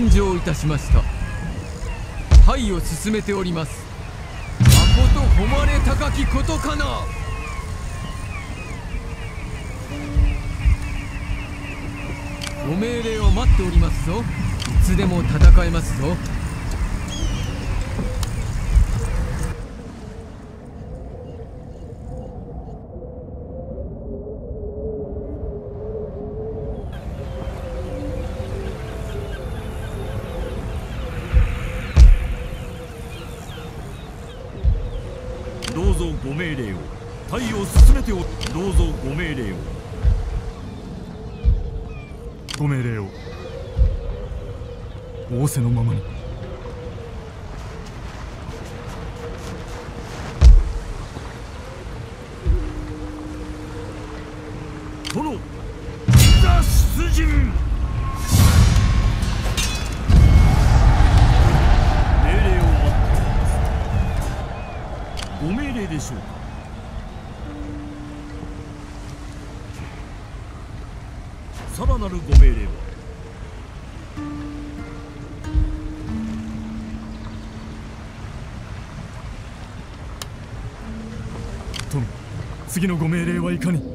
誕生いたしました。灰を進めております。誠誉れ高きことかな。ご命令を待っておりますぞ。いつでも戦えますぞ。どうぞご命令を。隊を進めておどうぞご命令を。ご命令を仰せのままに。次のご命令はいかに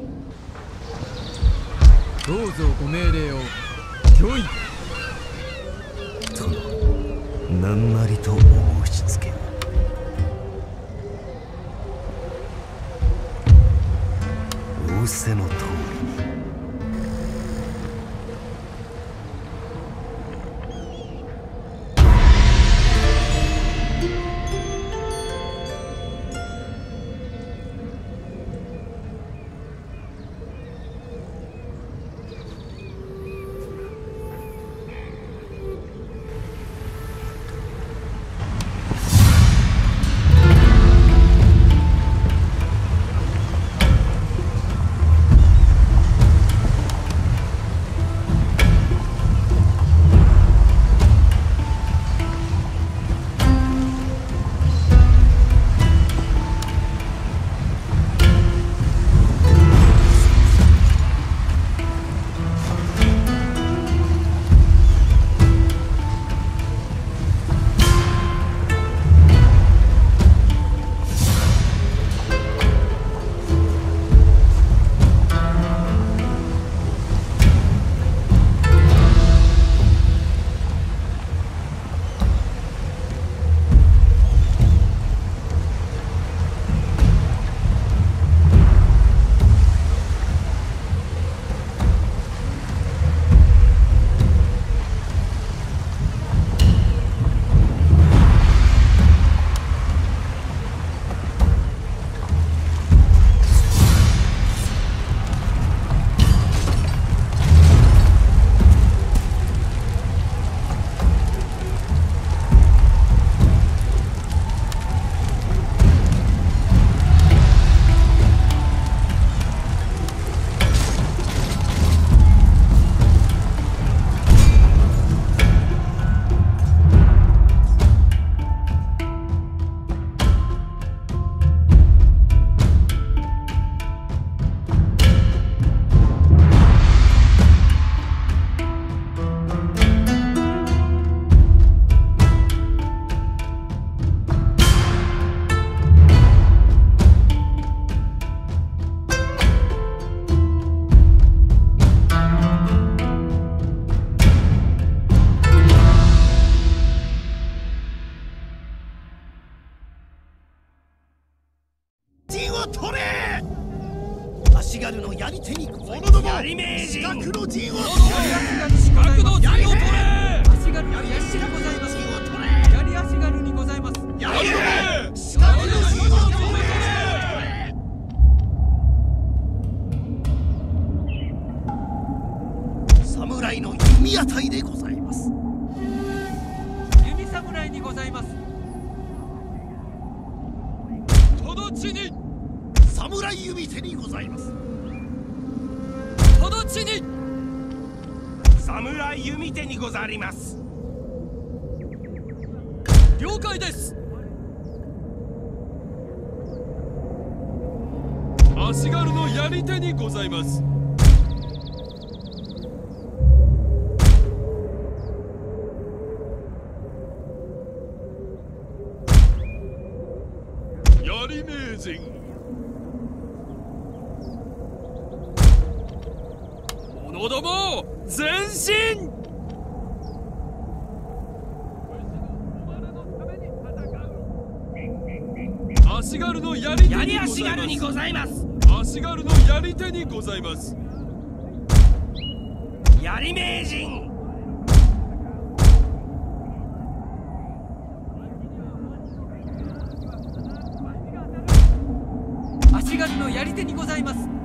人足軽のやり手足軽にございます。足軽のやり手にございます。槍名人。足軽のやり手にございます。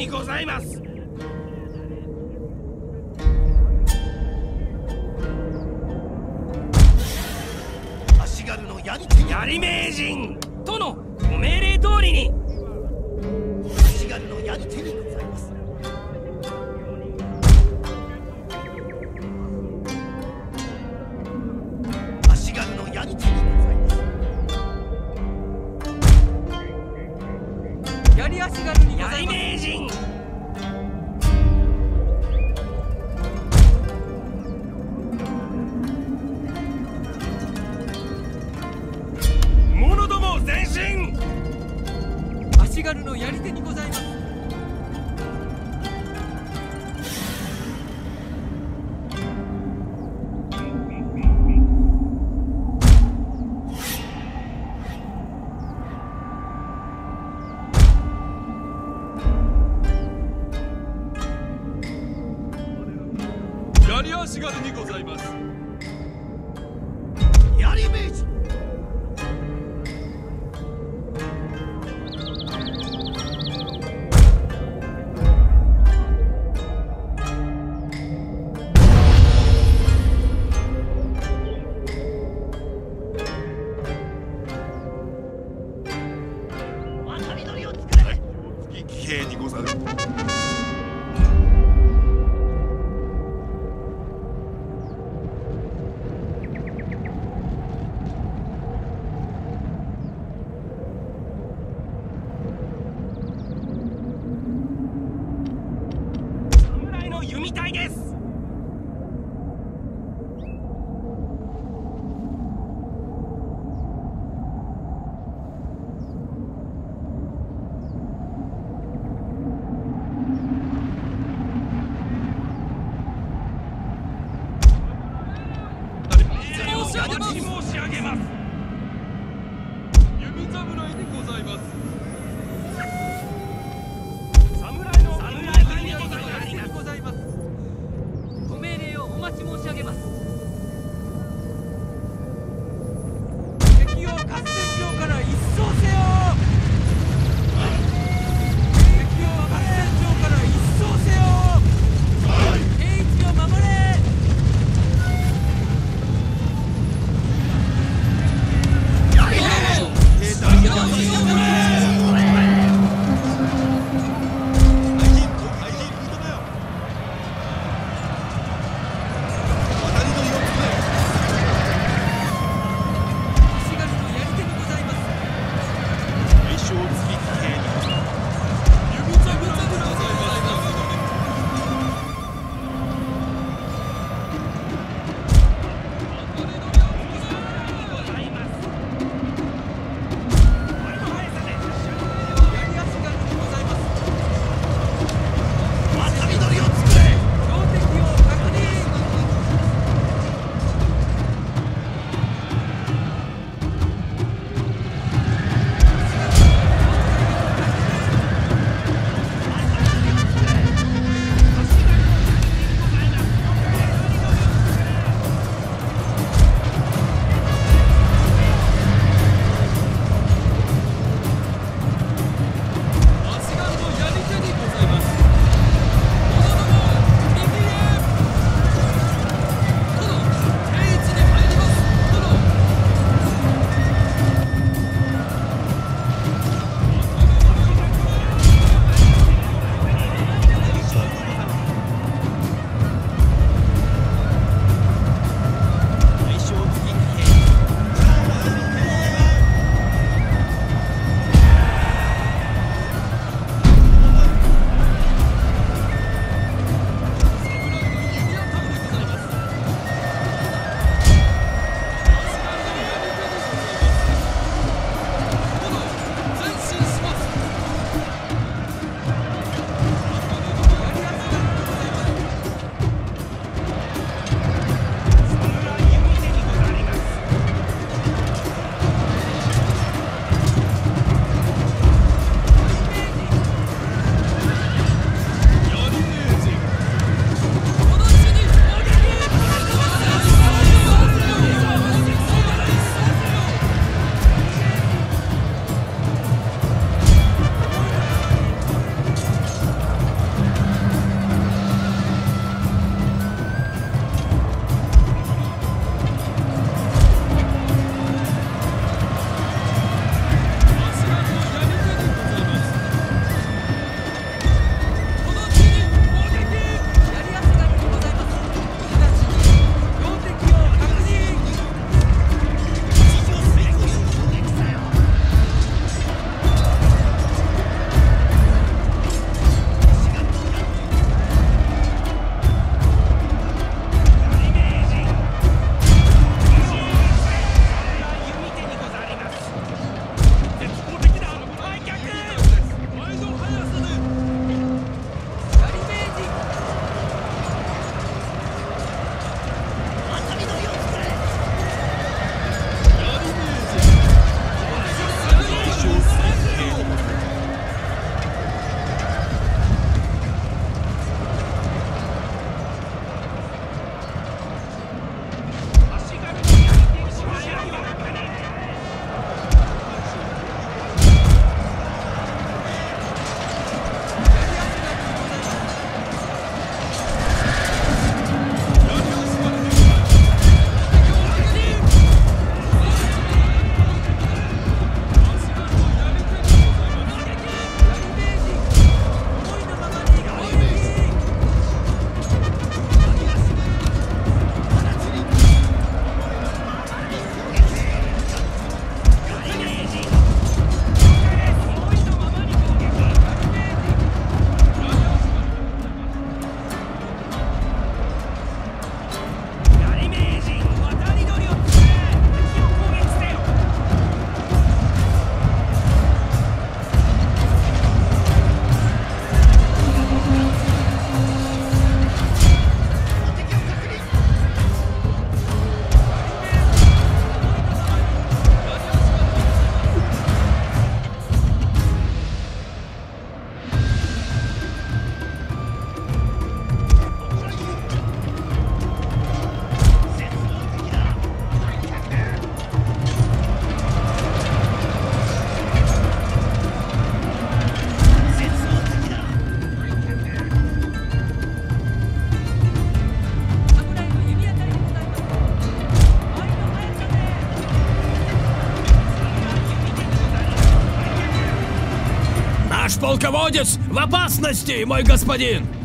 にございます。Полководец в опасности, мой господин!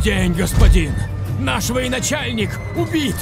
День, господин! Наш военачальник убит!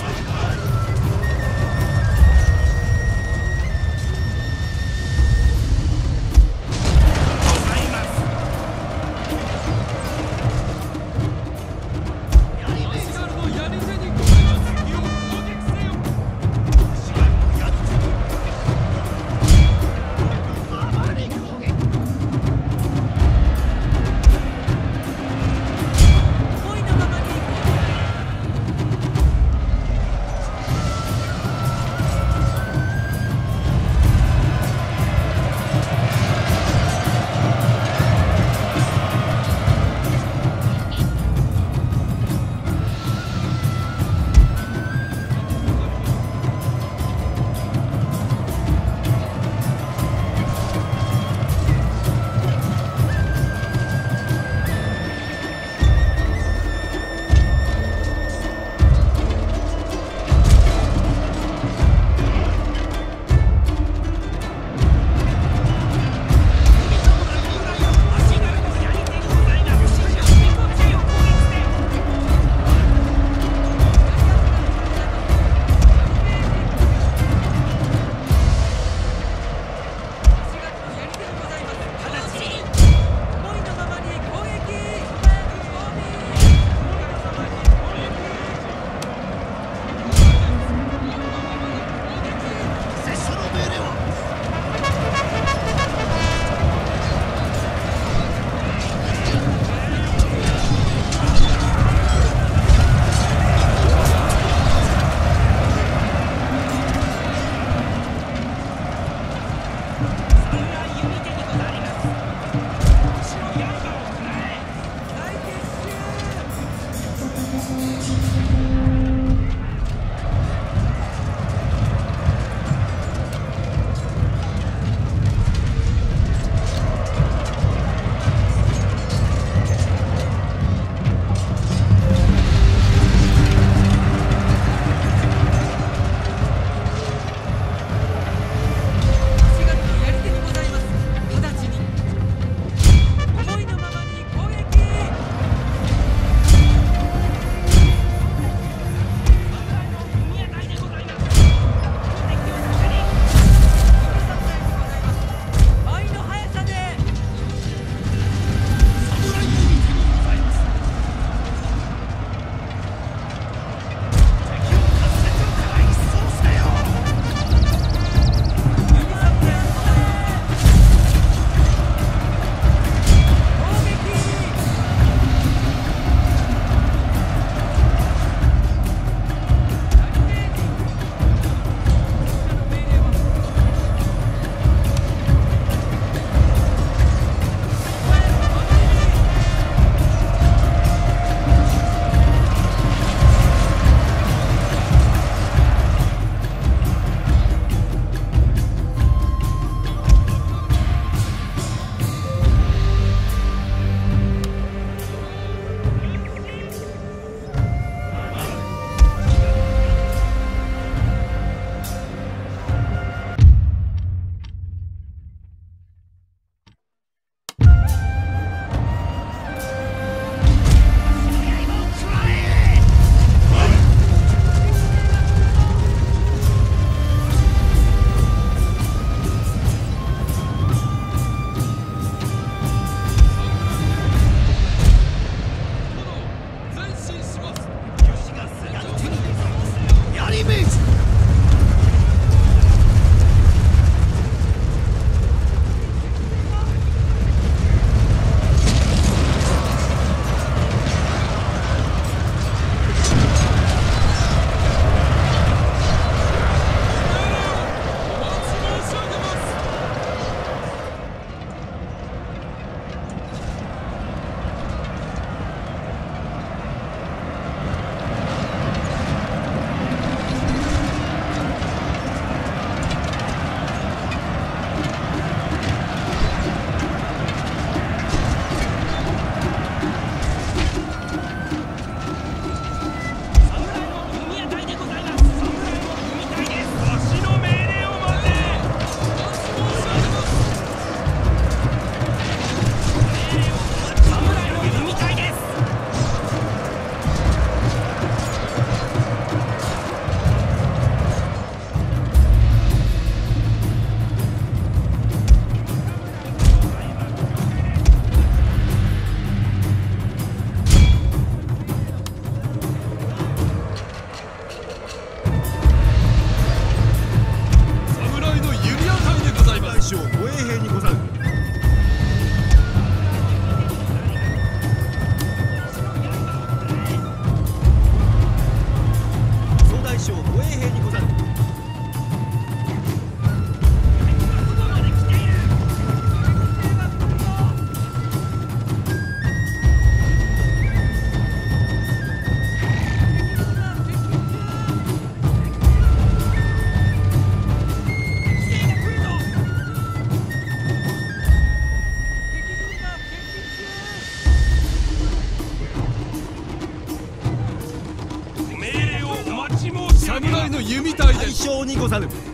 上にござる。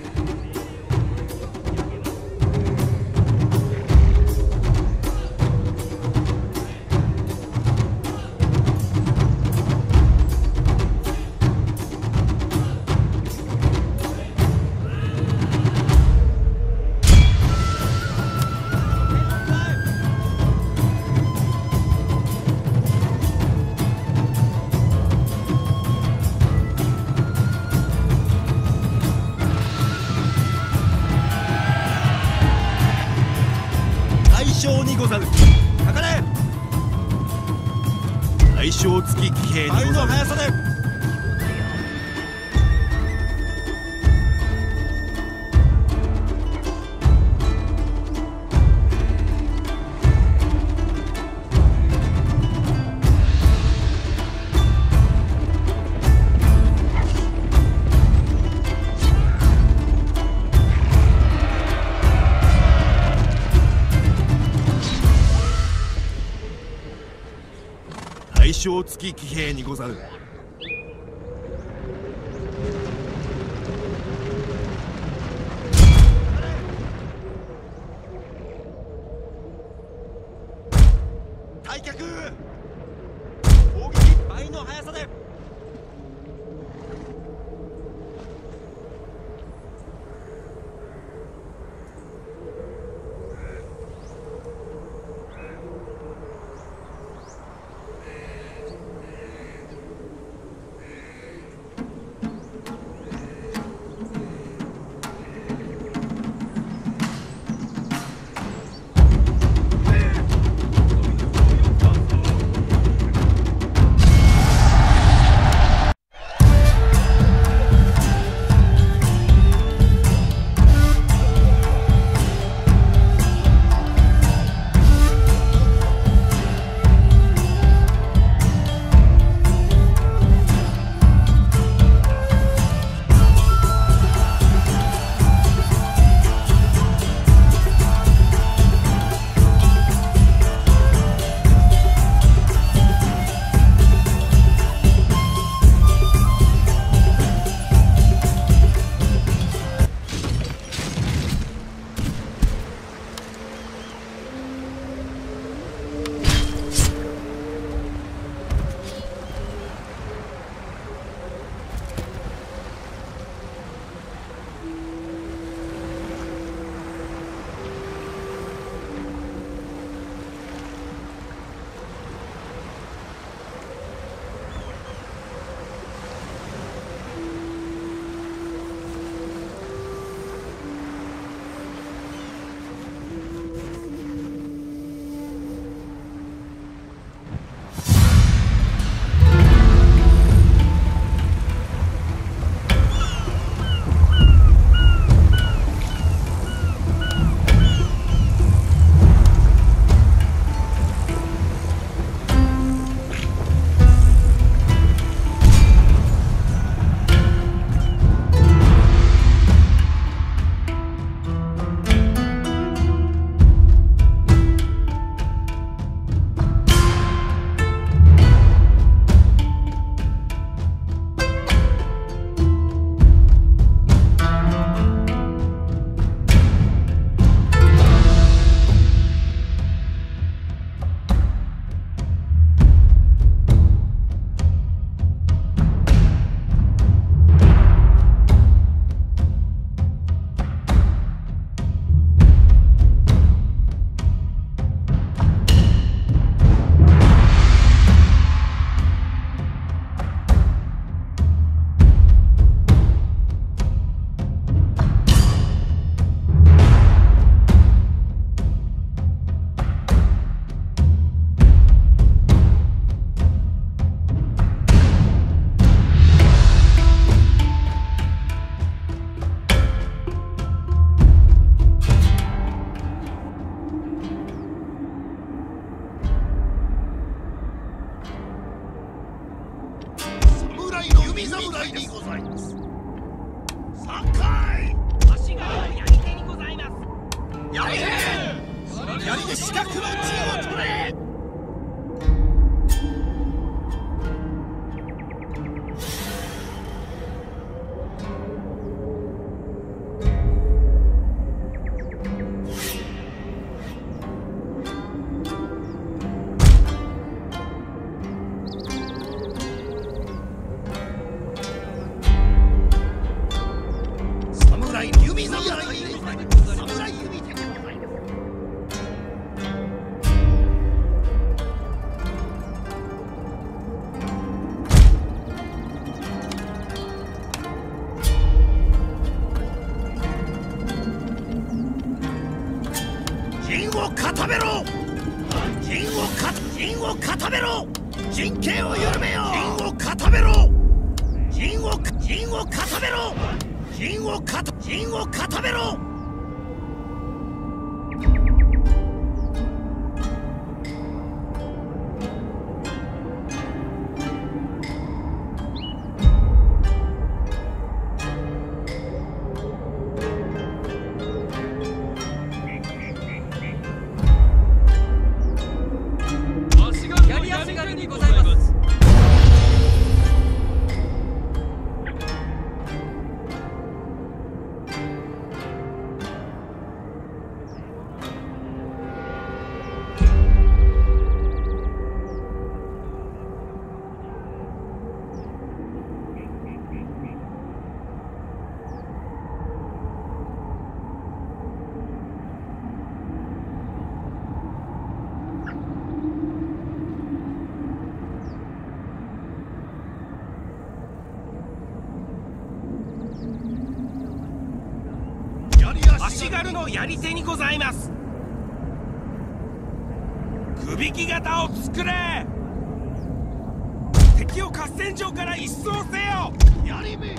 正月騎兵にござる。退却。攻撃倍の速さで。のやり手にございます。くびき型を作れ。敵を合戦場から一掃せよ。やりめ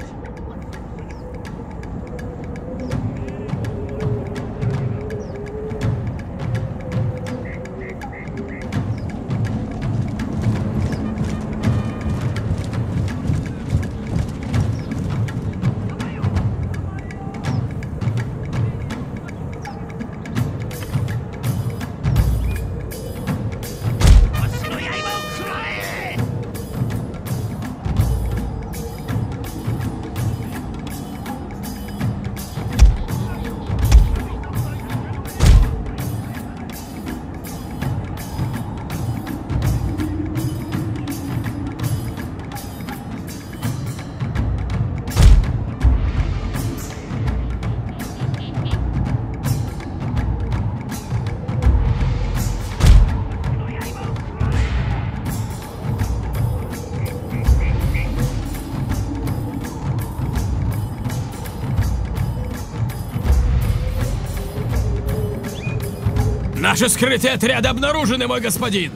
Наши скрытые отряды обнаружены, мой господин!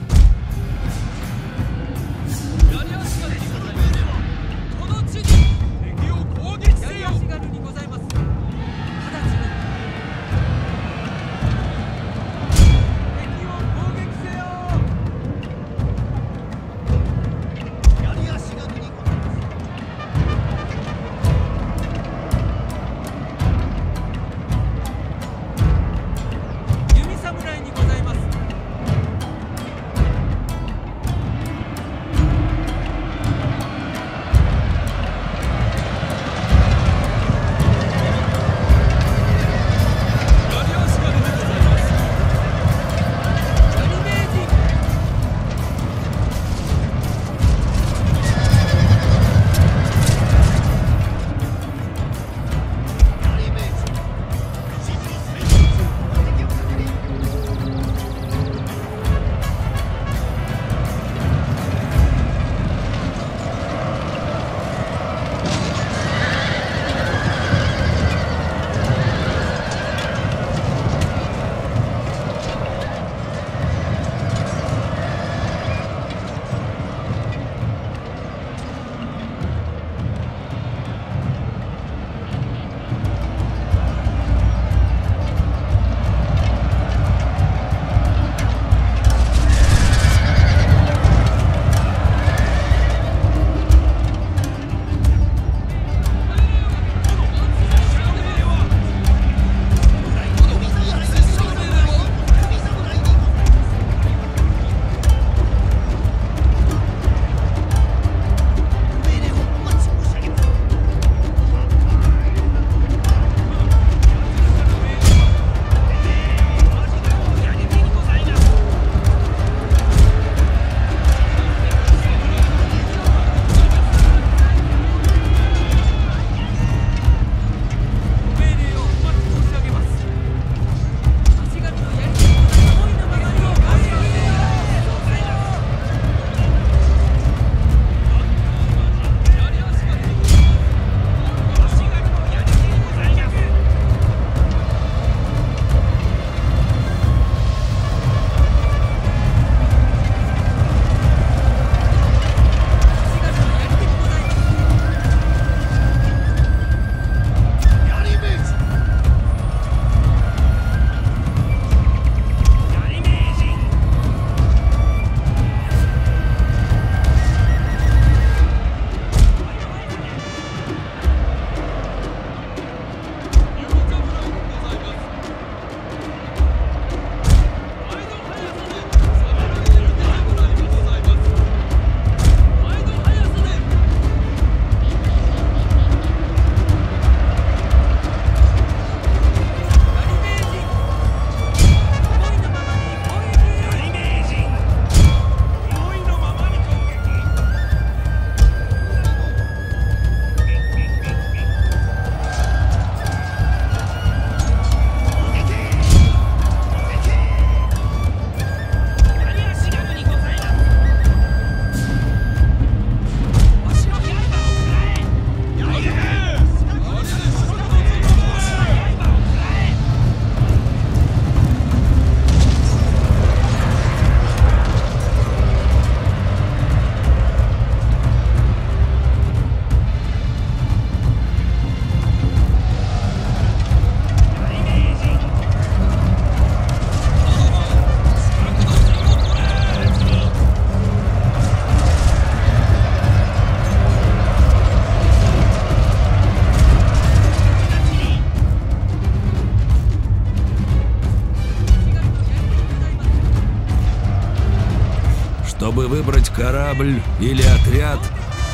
Корабль или отряд,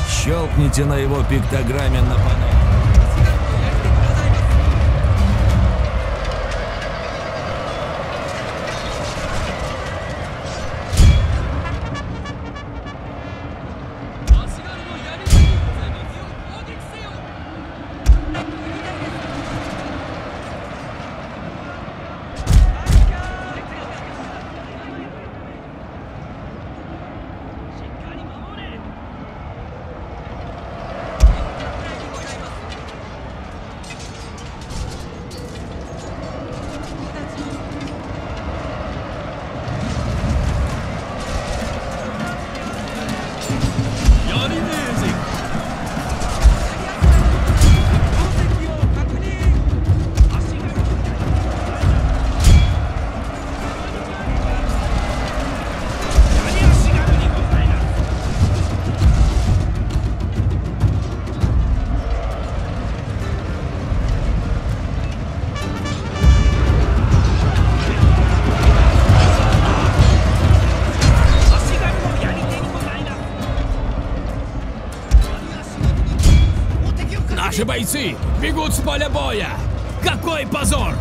щелкните на его пиктограмме на панели. Наши бойцы бегут с поля боя! Какой позор!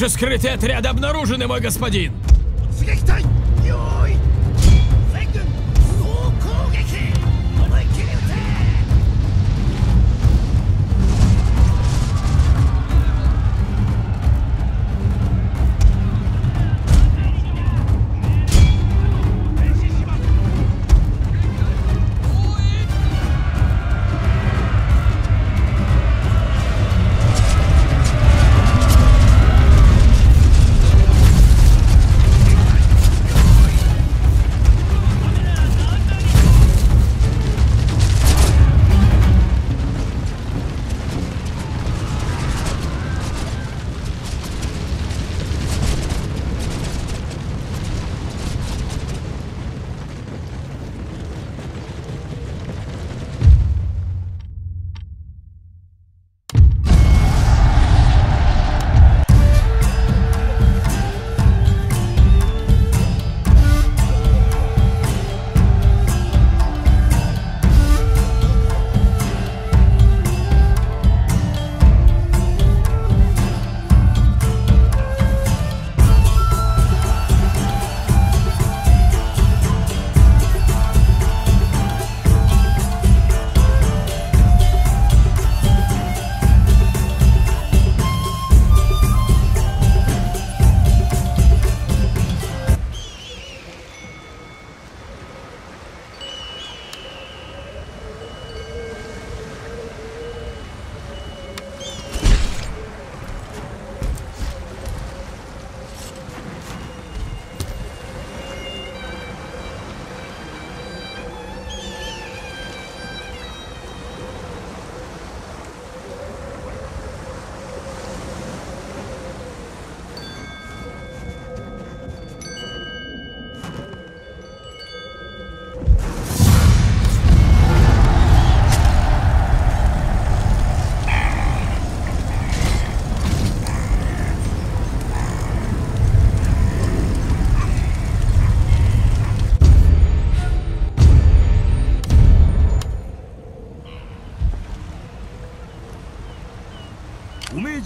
Наши скрытые отряды обнаружены, мой господин! Флихтань!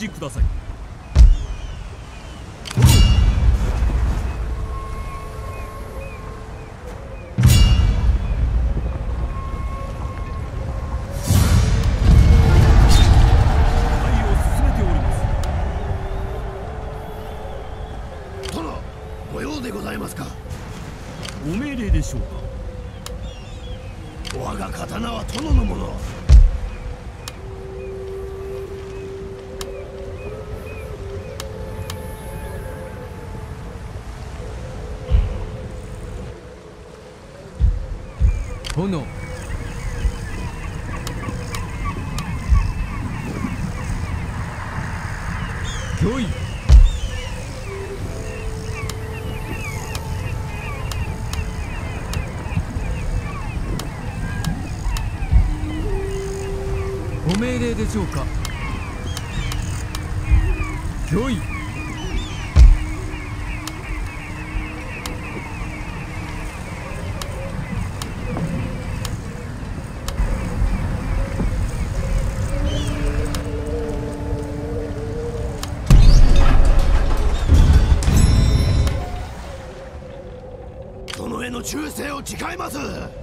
じください。炎。魚意。ご命令でしょうか。魚意。忠誠を誓います。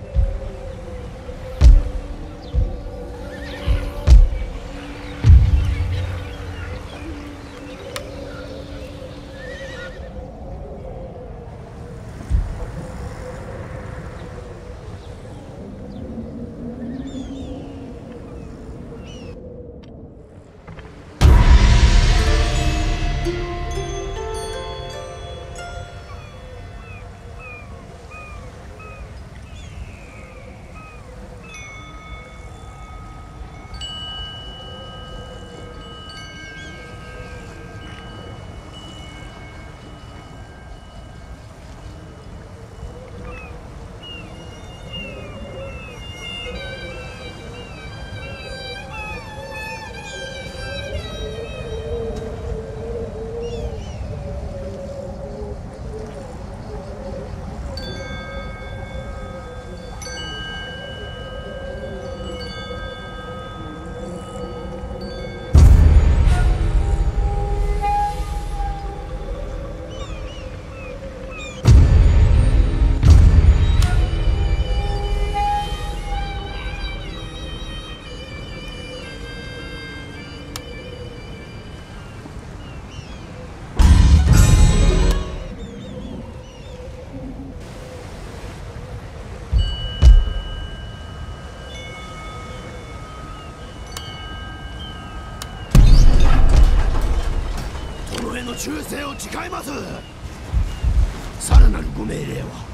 忠誠を誓います。さらなるご命令は。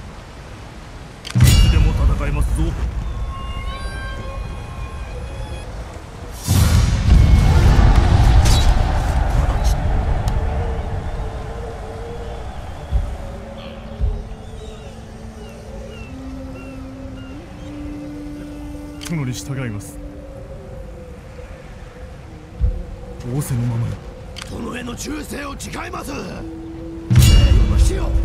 いつでも戦えますぞ。殿に従います仰せのままに忠誠を誓います。礼をしよう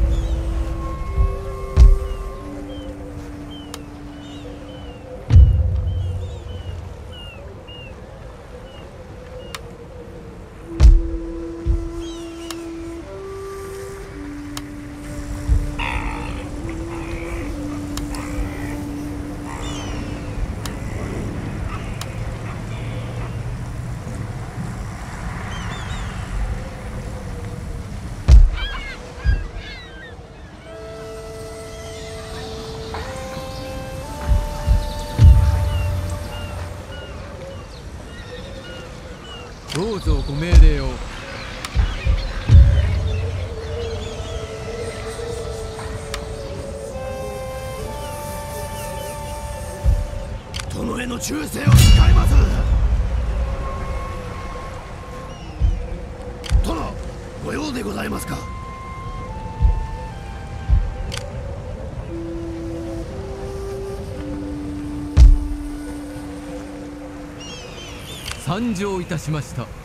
ぞご命令を。殿への忠誠を誓います。殿ご用でございますか。参上いたしました。